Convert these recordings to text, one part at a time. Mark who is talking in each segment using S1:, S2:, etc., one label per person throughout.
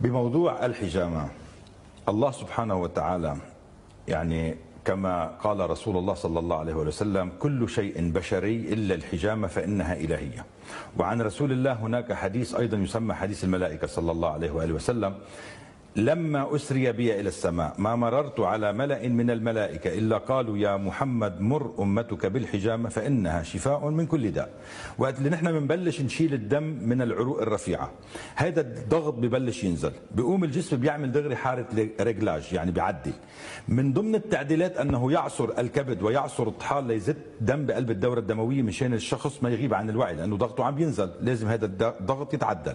S1: بموضوع الحجامة. الله سبحانه وتعالى يعني كما قال رسول الله صلى الله عليه وسلم كل شيء بشري إلا الحجامة فإنها إلهية. وعن رسول الله هناك حديث أيضا يسمى حديث الملائكة صلى الله عليه وآله وسلم. لما أسري بي إلى السماء ما مررت على ملأ من الملائكة إلا قالوا يا محمد مر أمتك بالحجامة فإنها شفاء من كل داء. وقت اللي نحن بنبلش نشيل الدم من العروق الرفيعة. هذا الضغط ببلش ينزل. بيقوم الجسم بيعمل دغري حارة رجلاج يعني بيعدل من ضمن التعديلات أنه يعصر الكبد ويعصر الطحال ليزت دم بقلب الدورة الدموية مشان الشخص ما يغيب عن الوعي لأنه ضغطه عم ينزل. لازم هذا الضغط يتعدل.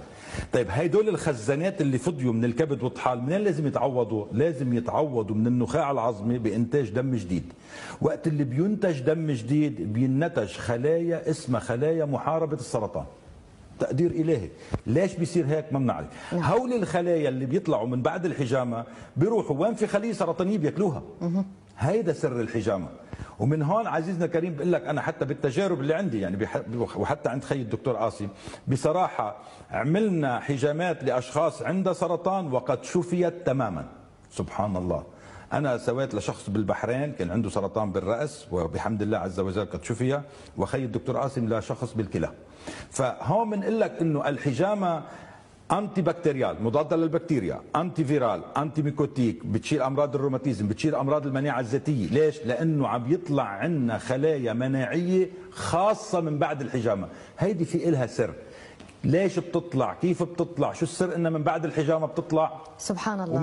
S1: طيب هدول الخزانات اللي فضيوا من الكبد والطحال الحال منين لازم يتعوضوا؟ لازم يتعوضوا من النخاع العظمي بإنتاج دم جديد. وقت اللي بينتج دم جديد بينتج خلايا اسمها خلايا محاربة السرطان. تقدير إلهي. ليش بيصير هيك؟ ما بنعرف. نعم. هول الخلايا اللي بيطلعوا من بعد الحجامة بيروحوا وين في خلية سرطانية بياكلوها. هيدا سر الحجامة. ومن هون عزيزنا كريم بقول لك أنا حتى بالتجارب اللي عندي يعني وحتى عند خي الدكتور قاسم بصراحة عملنا حجامات لأشخاص عندها سرطان وقد شفيت تماما. سبحان الله. أنا سويت لشخص بالبحرين كان عنده سرطان بالرأس وبحمد الله عز وجل قد شفي وخي الدكتور قاسم لشخص بالكلى. فهون بنقول لك إنه الحجامة anti-bacterial مضادة للبكتيريا. anti-viral anti-mycotic بتشيل أمراض الروماتيزم بتشيل أمراض المناعة الذاتية. ليش؟ لأنه عم يطلع عندنا خلايا مناعية خاصة من بعد الحجامة. هيدي في إلها سر. ليش بتطلع؟ كيف بتطلع؟ شو السر انها من بعد الحجامة بتطلع؟
S2: سبحان الله.